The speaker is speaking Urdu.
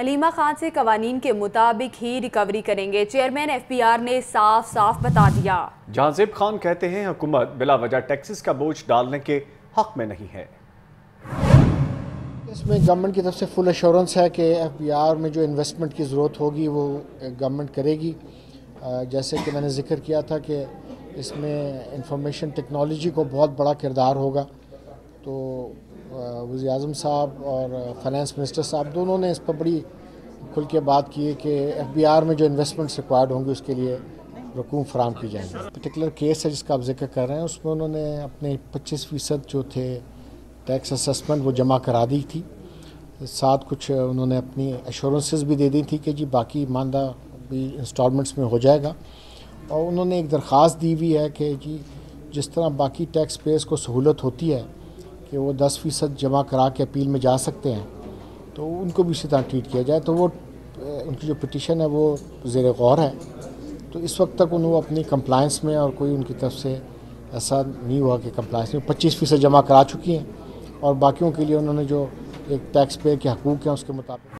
علیمہ خان سے قوانین کے مطابق ہی ریکوری کریں گے۔ چیئرمین ایف پی آر نے صاف صاف بتا دیا۔ جہاں زیب خان کہتے ہیں حکومت بلا وجہ ٹیکسز کا بوجھ ڈالنے کے حق میں نہیں ہے۔ اس میں گورنمنٹ کی طرف سے فل ایشورنس ہے کہ ایف بی آر میں جو انویسٹمنٹ کی ضرورت ہوگی وہ گورنمنٹ کرے گی۔ جیسے کہ میں نے ذکر کیا تھا کہ اس میں انفارمیشن ٹیکنالوجی کو بہت بڑا کردار ہوگا۔ تو وزیر اعظم صاحب اور فائنانس منسٹر صاحب دونوں نے اس پر بڑی کھل کے بات کی ہے کہ ایف بی آر میں جو انویسٹمنٹس ریکوائرڈ ہوں گے اس کے لیے رقوم فراہم کی جائیں گی۔ پرٹیکولر کیس ہے جس کا آپ ذکر کر رہے ہیں، اس میں انہوں نے اپنے پچیس فیصد جو تھے ٹیکس اسسمنٹ وہ جمع کرا دی تھی۔ ساتھ کچھ انہوں نے اپنی ایشورنسز بھی دے دی تھی کہ جی باقی ماندہ بھی انسٹالمنٹس میں ہو جائے گا۔ اور انہوں نے ایک درخواست دی ہوئی ہے کہ جی جس طرح باقی ٹیکس پیئرس کو سہولت ہوتی ہے کہ وہ دس فیصد جمع کرا کے اپیل میں جا سکتے ہیں، تو ان کو بھی اسی طرح ٹریٹ کیا جائے۔ تو وہ، ان کی جو پٹیشن ہے وہ زیر غور ہے۔ تو اس وقت تک انہوں اپنی کمپلائنس میں اور کوئی ان کی طرف سے ایسا نہیں ہوا کہ کمپلائنس میں پچیس فیصد جمع کرا چکی ہیں۔ اور باقیوں کے لیے انہوں نے جو ایک ٹیکس پے کے حقوق ہیں، اس کے مطابق